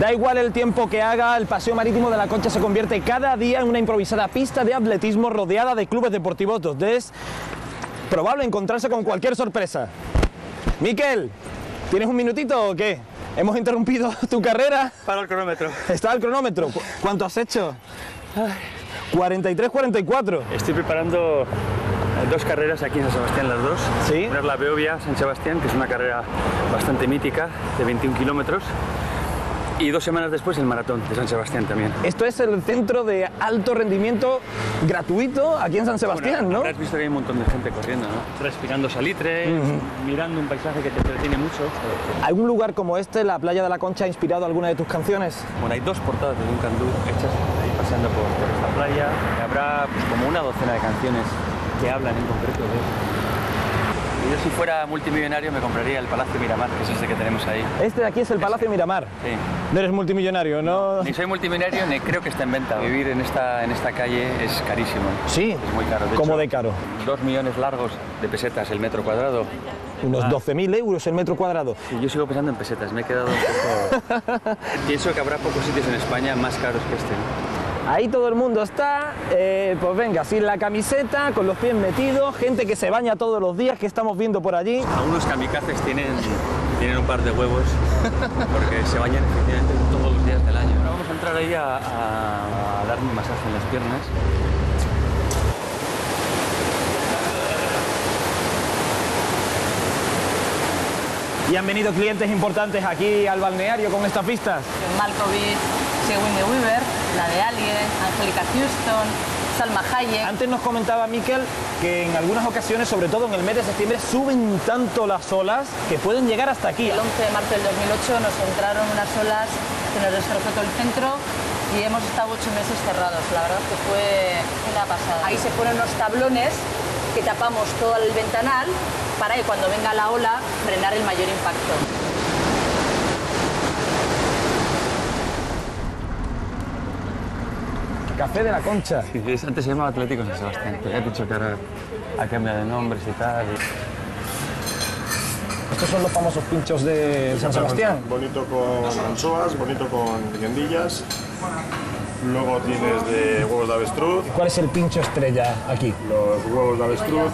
Da igual el tiempo que haga, el paseo marítimo de la Concha se convierte cada día en una improvisada pista de atletismo rodeada de clubes deportivos donde es probable encontrarse con cualquier sorpresa. Miquel, ¿tienes un minutito o qué? Hemos interrumpido tu carrera. Para el cronómetro. Está el cronómetro. ¿Cu- ¿Cuánto has hecho? 43-44. Estoy preparando dos carreras aquí en San Sebastián, las dos. Sí. Una es la Beovia San Sebastián, que es una carrera bastante mítica, de 21 kilómetros. Y dos semanas después el maratón de San Sebastián también. Esto es el centro de alto rendimiento gratuito aquí en San Sebastián, Bueno, ¿no? Habrás visto que hay un montón de gente corriendo, ¿no? Respirando salitre, mirando un paisaje que te entretiene mucho. ¿Algún lugar como este, la playa de la Concha, ha inspirado alguna de tus canciones? Bueno, hay dos portadas de un candú hechas ahí paseando por, por esta playa. Habrá pues, como una docena de canciones que hablan en concreto de yo si fuera multimillonario me compraría el Palacio Miramar, que es este que tenemos ahí. Este de aquí es el Palacio Miramar. Sí. No eres multimillonario, ¿no? Ni soy multimillonario ni creo que esté en venta. Vivir en esta, en esta calle es carísimo. Sí. Es muy caro. De ¿Cómo hecho, de caro? Dos millones largos de pesetas el metro cuadrado. Unos Ah. 12.000 euros el metro cuadrado. Y yo sigo pensando en pesetas, me he quedado un poco... Pienso que habrá pocos sitios en España más caros que este. Ahí todo el mundo está, eh, pues venga, sin la camiseta, con los pies metidos, gente que se baña todos los días, que estamos viendo por allí. Algunos kamikazes tienen, tienen un par de huevos porque se bañan efectivamente todos los días del año. Ahora vamos a entrar ahí a, a- a darme un masaje en las piernas. Y han venido clientes importantes aquí al balneario con estas pistas. Malkovich, Sigourney Weaver, la de Alien, Angélica Houston, Salma Hayek. Antes nos comentaba Miquel que en algunas ocasiones, sobre todo en el mes de septiembre, suben tanto las olas que pueden llegar hasta aquí. El 11 de marzo del 2008 nos entraron unas olas que nos destrozó todo el centro y hemos estado ocho meses cerrados. La verdad que fue una pasada. Ahí se ponen unos tablones que tapamos todo el ventanal para que cuando venga la ola frenar el mayor impacto. Café de la Concha. Sí, Antes se llamaba Atlético San Sebastián, pero ya he dicho que ahora ha cambiado de nombres y tal. Estos son los famosos pinchos de San Sebastián. Bonito con anchoas, bonito con riendillas. Luego tienes de huevos de avestruz, ¿Cuál es el pincho estrella aquí? los huevos de avestruz.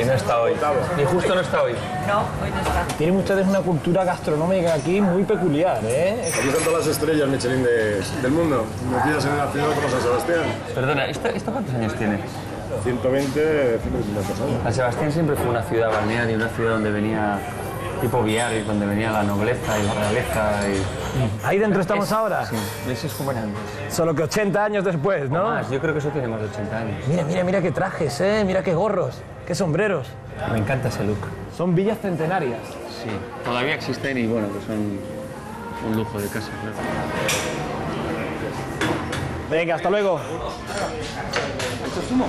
Y no está hoy. Y justo no está hoy. No, hoy no está. Tienen ustedes una cultura gastronómica aquí muy peculiar, ¿eh? Aquí están todas las estrellas Michelin de- del mundo, metidas en una ciudad como San Sebastián. Perdona, ¿esto, esto cuántos años tiene? 120, 150 años. San Sebastián siempre fue una ciudad balnearia, una ciudad donde venía tipo Viari, donde venía la nobleza y la realeza. Y... Ahí dentro estamos ahora. Sí, eso es como era antes. Solo que 80 años después, ¿no? Más, yo creo que eso tiene más de 80 años. Mira, mira, mira qué trajes, ¿eh? Mira qué gorros, qué sombreros. Me encanta ese look. Son villas centenarias. Sí, todavía existen y bueno, que son un lujo de casa, claro. Venga, hasta luego. ¿Esto es zumo?